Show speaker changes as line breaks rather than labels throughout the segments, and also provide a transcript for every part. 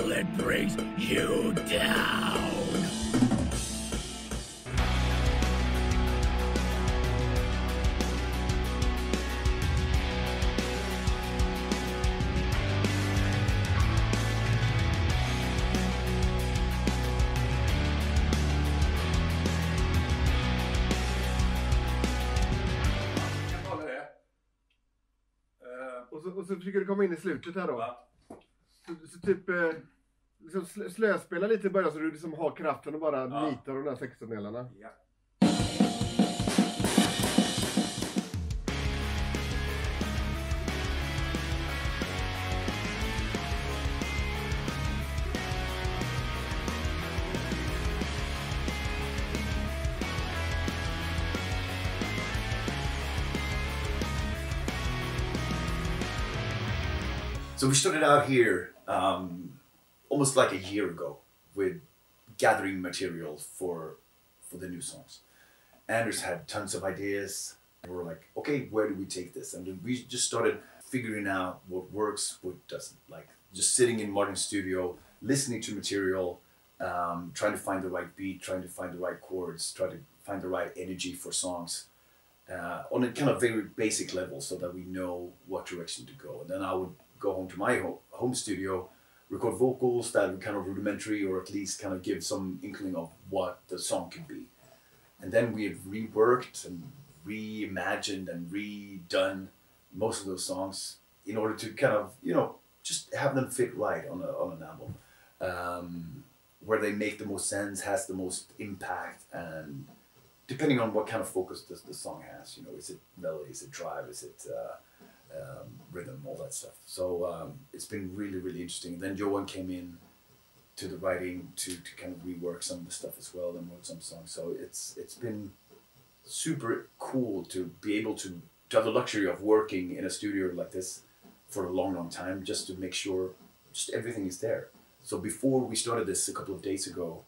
that brings you down.
kan hålla det. Eh,
Och så, och så försöker du komma in i slutet här då.
va?
Så, typ eh, liksom slö, slöspela lite i början så du liksom har kraften och bara
Ja.
nitar de där 16-delarna.
Ja.
So we started out here um, almost like a year ago with gathering material for for the new songs. Anders had tons of ideas. We were like, okay, where do we take this? And then we just started figuring out what works, what doesn't. Like just sitting in Martin's studio, listening to material, um, trying to find the right beat, trying to find the right chords, trying to find the right energy for songs uh, on a kind of very basic level so that we know what direction to go. And then I would go home to my ho- home studio, record vocals that were kind of rudimentary or at least kind of give some inkling of what the song could be. And then we had reworked and reimagined and redone most of those songs in order to kind of, you know, just have them fit right on, a, on an album. Um, where they make the most sense, has the most impact, and depending on what kind of focus the, the song has, you know, is it melody, is it drive, is it uh, um, rhythm, all that stuff. So um, it's been really, really interesting. Then Johan came in to the writing to, to kind of rework some of the stuff as well and wrote some songs. So it's it's been super cool to be able to, to have the luxury of working in a studio like this for a long, long time just to make sure just everything is there. So before we started this a couple of days ago,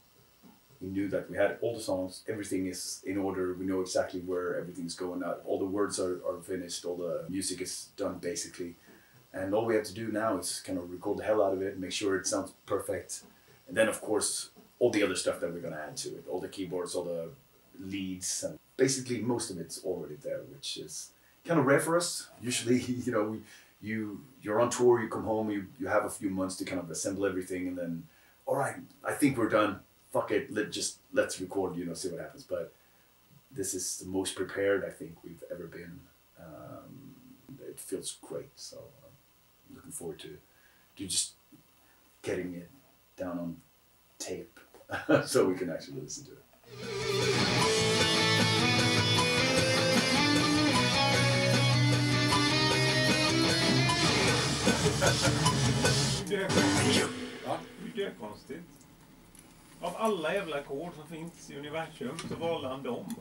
we knew that we had all the songs, everything is in order, we know exactly where everything's going out, all the words are, are finished, all the music is done basically. And all we have to do now is kind of record the hell out of it, make sure it sounds perfect. And then, of course, all the other stuff that we're going to add to it, all the keyboards, all the leads, and basically most of it's already there, which is kind of rare for us. Usually, you know, we, you you're on tour, you come home, you, you have a few months to kind of assemble everything, and then, all right, I think we're done. Fuck it, let just let's record, you know, see what happens. But this is the most prepared I think we've ever been. Um, it feels great, so I'm looking forward to to just getting it down on tape so we can actually listen to it.
Det är konstigt. Av alla jävla ackord som finns i universum så valde han dem.